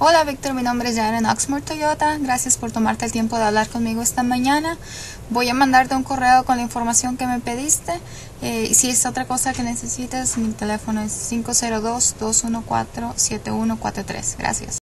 Hola Víctor, mi nombre es Jaren Oxmoor Toyota. Gracias por tomarte el tiempo de hablar conmigo esta mañana. Voy a mandarte un correo con la información que me pediste. Eh, si es otra cosa que necesites, mi teléfono es 502-214-7143. Gracias.